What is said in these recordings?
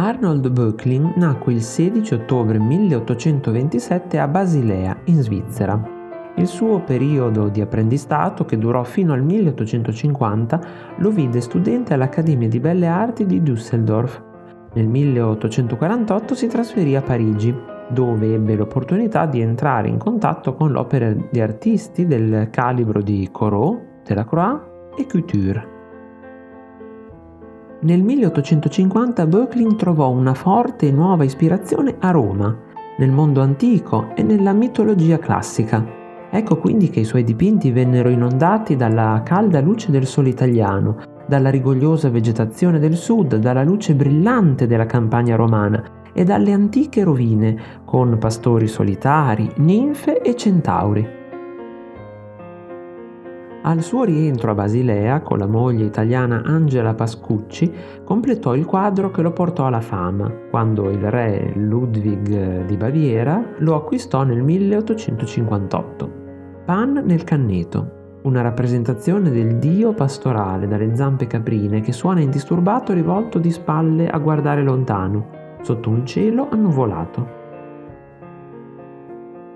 Arnold Böckling nacque il 16 ottobre 1827 a Basilea, in Svizzera. Il suo periodo di apprendistato, che durò fino al 1850, lo vide studente all'Accademia di Belle Arti di Düsseldorf. Nel 1848 si trasferì a Parigi, dove ebbe l'opportunità di entrare in contatto con l'opera di artisti del calibro di Corot, Delacroix e Couture. Nel 1850 Böckling trovò una forte e nuova ispirazione a Roma, nel mondo antico e nella mitologia classica. Ecco quindi che i suoi dipinti vennero inondati dalla calda luce del sole italiano, dalla rigogliosa vegetazione del sud, dalla luce brillante della campagna romana e dalle antiche rovine, con pastori solitari, ninfe e centauri. Al suo rientro a Basilea, con la moglie italiana Angela Pascucci, completò il quadro che lo portò alla fama, quando il re Ludwig di Baviera lo acquistò nel 1858. Pan nel canneto, una rappresentazione del dio pastorale dalle zampe caprine che suona indisturbato rivolto di spalle a guardare lontano, sotto un cielo annuvolato.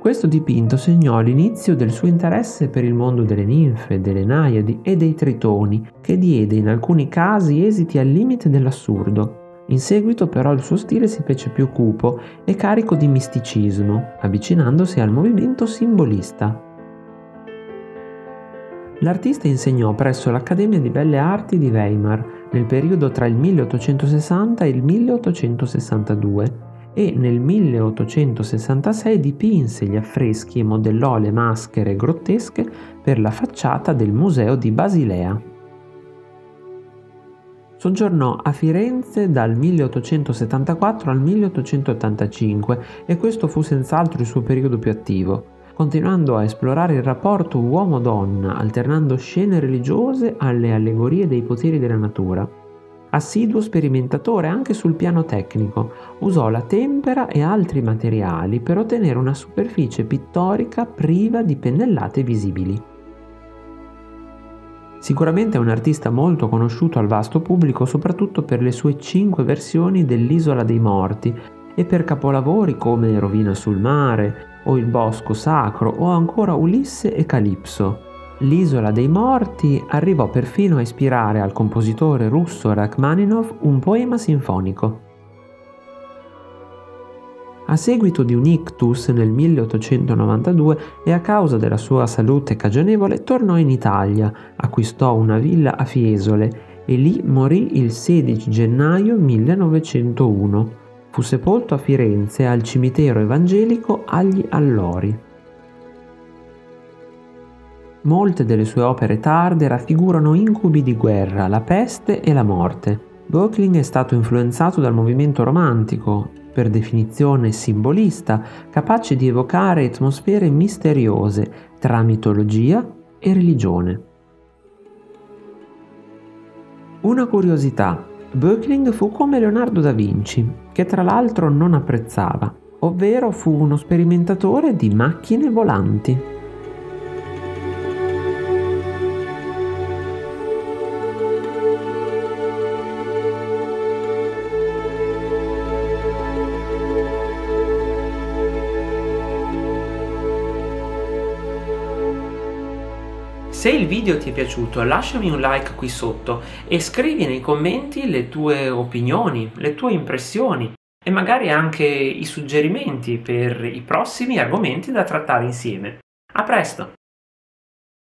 Questo dipinto segnò l'inizio del suo interesse per il mondo delle ninfe, delle naiadi e dei tritoni, che diede in alcuni casi esiti al limite dell'assurdo. In seguito però il suo stile si fece più cupo e carico di misticismo, avvicinandosi al movimento simbolista. L'artista insegnò presso l'Accademia di Belle Arti di Weimar nel periodo tra il 1860 e il 1862 e nel 1866 dipinse gli affreschi e modellò le maschere grottesche per la facciata del museo di Basilea. Soggiornò a Firenze dal 1874 al 1885 e questo fu senz'altro il suo periodo più attivo, continuando a esplorare il rapporto uomo-donna, alternando scene religiose alle allegorie dei poteri della natura. Assiduo sperimentatore anche sul piano tecnico, usò la tempera e altri materiali per ottenere una superficie pittorica priva di pennellate visibili. Sicuramente è un artista molto conosciuto al vasto pubblico soprattutto per le sue cinque versioni dell'Isola dei Morti e per capolavori come Rovina sul mare o Il Bosco Sacro o ancora Ulisse e Calipso. L'isola dei morti arrivò perfino a ispirare al compositore russo Rachmaninov un poema sinfonico. A seguito di un ictus nel 1892 e a causa della sua salute cagionevole tornò in Italia, acquistò una villa a Fiesole e lì morì il 16 gennaio 1901. Fu sepolto a Firenze al cimitero evangelico agli Allori. Molte delle sue opere tarde raffigurano incubi di guerra, la peste e la morte. Böckling è stato influenzato dal movimento romantico, per definizione simbolista, capace di evocare atmosfere misteriose tra mitologia e religione. Una curiosità. Böckling fu come Leonardo da Vinci, che tra l'altro non apprezzava, ovvero fu uno sperimentatore di macchine volanti. Se il video ti è piaciuto lasciami un like qui sotto e scrivi nei commenti le tue opinioni, le tue impressioni e magari anche i suggerimenti per i prossimi argomenti da trattare insieme. A presto!